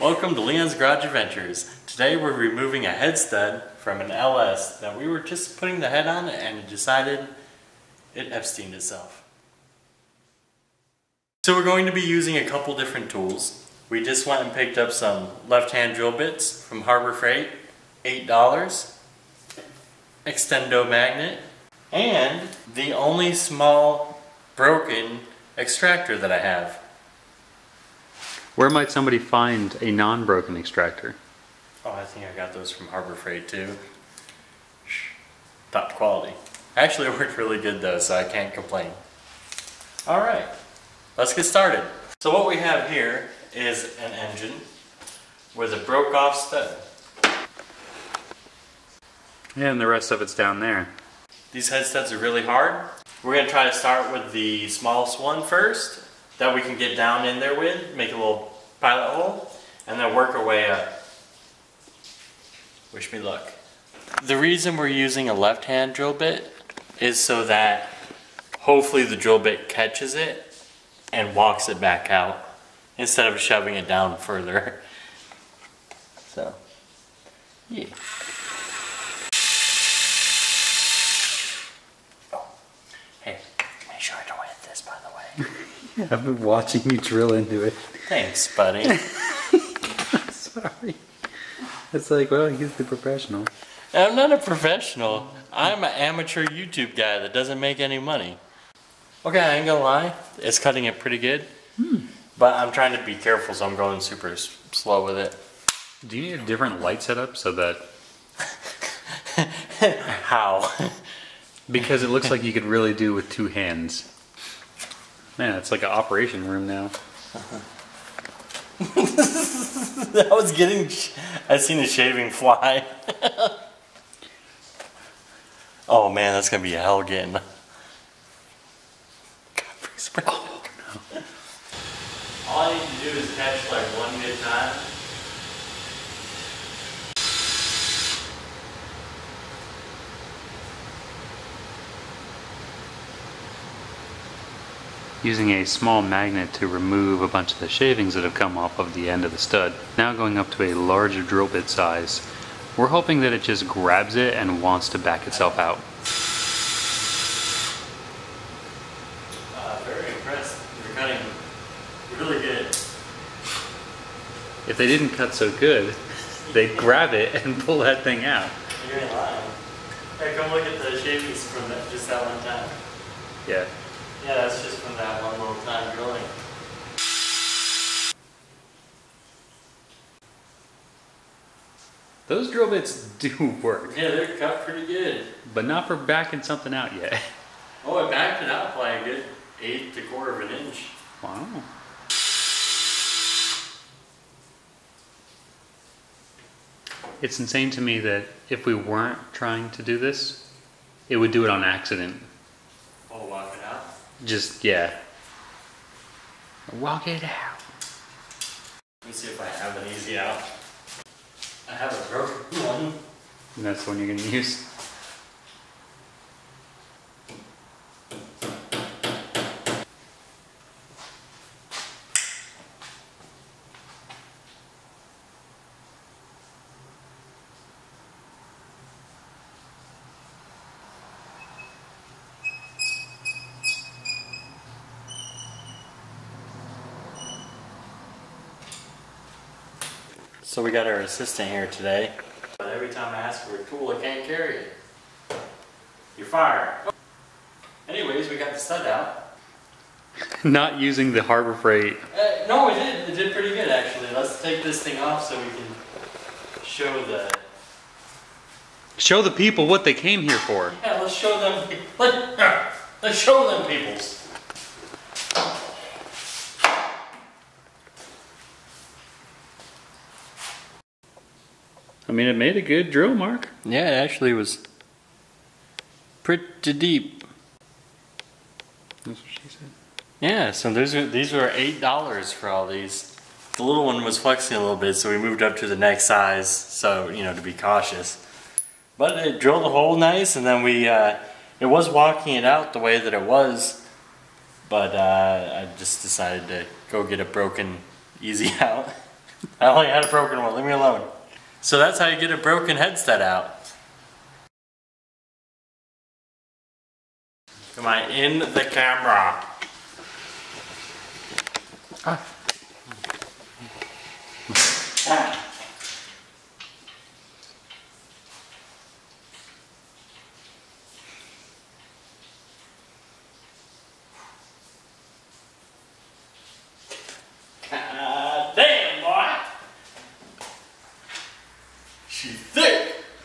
Welcome to Leon's Garage Adventures. Today we're removing a head stud from an LS that we were just putting the head on and decided it Epsteined itself. So we're going to be using a couple different tools. We just went and picked up some left-hand drill bits from Harbor Freight, $8, extendo magnet, and the only small broken extractor that I have. Where might somebody find a non-broken extractor? Oh, I think I got those from Harbor Freight too. Top quality. Actually, it worked really good though, so I can't complain. All right, let's get started. So what we have here is an engine with a broke off stud. And the rest of it's down there. These head studs are really hard. We're gonna try to start with the smallest one first, that we can get down in there with, make a little pilot hole, and then work our way up. Wish me luck. The reason we're using a left hand drill bit is so that hopefully the drill bit catches it and walks it back out instead of shoving it down further. So, yeah. Oh, hey, make sure I don't hit this by the way. I've been watching you drill into it. Thanks, buddy. Sorry. It's like, well, he's the professional. I'm not a professional. I'm an amateur YouTube guy that doesn't make any money. Okay, I ain't gonna lie. It's cutting it pretty good. Hmm. But I'm trying to be careful, so I'm going super s- slow with it. Do you need a different light setup so that How? because it looks like you could really do with two hands. Man, it's like an operation room now. I was getting. Sh- I seen a shaving fly. oh man, that's gonna be a hell getting. God, freeze spray. Oh no. All I need to do is catch like one good time. Using a small magnet to remove a bunch of the shavings that have come off of the end of the stud. Now going up to a larger drill bit size. We're hoping that it just grabs it and wants to back itself out. Uh, very impressed. You're cutting really good. If they didn't cut so good, they'd grab it and pull that thing out. You're in line. Hey, come look at the shavings from that, just that one time. Yeah. Yeah, that's just from that one little time drilling. Those drill bits do work, Yeah, they're cut pretty good. but not for backing something out yet. Oh, I backed it out by a good eighth to quarter of an inch. Wow. It's insane to me that if we weren't trying to do this, it would do it on accident. Oh, walk it out. Just, yeah. Walk it out. Let me see if I have an easy out. I have a broken one. And that's the one you're gonna use. So we got our assistant here today. But every time I ask for a tool, I can't carry it. You're fired. Anyways, we got the stud out. Not using the Harbor Freight. Uh, no, it did. It did pretty good, actually. Let's take this thing off so we can show the... Show the people what they came here for. Yeah, let's show them... Let, let's show them peoples. I mean, it made a good drill mark. Yeah, it actually was pretty deep. That's what she said. Yeah, so those are, these were eight dollars for all these. The little one was flexing a little bit, so we moved up to the next size, so you know to be cautious. But it drilled a hole nice, and then we uh, it was walking it out the way that it was, but uh, I just decided to go get it broken easy out. I only had a broken one, leave me alone. So that's how you get a broken head stud out. Am I in the camera? Ah.